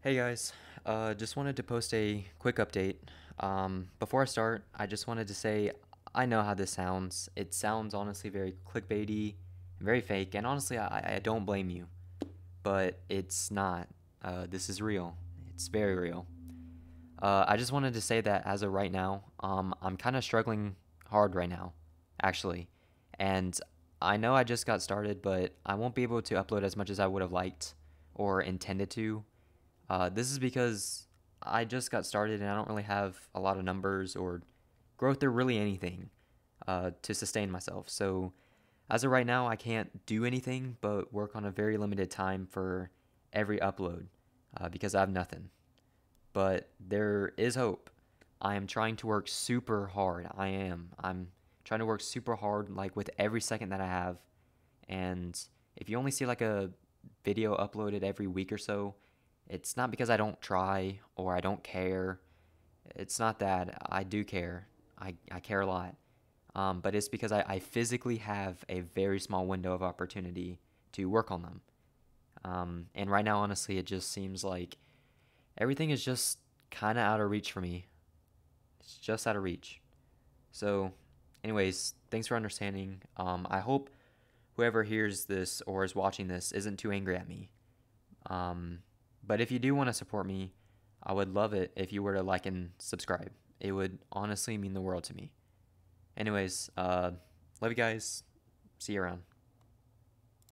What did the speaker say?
Hey guys, uh, just wanted to post a quick update. Um, before I start, I just wanted to say I know how this sounds. It sounds honestly very clickbaity very fake, and honestly, I, I don't blame you. But it's not. Uh, this is real. It's very real. Uh, I just wanted to say that as of right now, um, I'm kind of struggling hard right now, actually. And I know I just got started, but I won't be able to upload as much as I would have liked or intended to uh, this is because I just got started and I don't really have a lot of numbers or growth or really anything uh, to sustain myself. So as of right now, I can't do anything but work on a very limited time for every upload uh, because I have nothing. But there is hope. I am trying to work super hard. I am. I'm trying to work super hard, like with every second that I have. And if you only see like a video uploaded every week or so, it's not because I don't try or I don't care. It's not that. I do care. I, I care a lot. Um, but it's because I, I physically have a very small window of opportunity to work on them. Um, and right now, honestly, it just seems like everything is just kind of out of reach for me. It's just out of reach. So, anyways, thanks for understanding. Um, I hope whoever hears this or is watching this isn't too angry at me. Um, but if you do want to support me, I would love it if you were to like and subscribe. It would honestly mean the world to me. Anyways, uh, love you guys. See you around.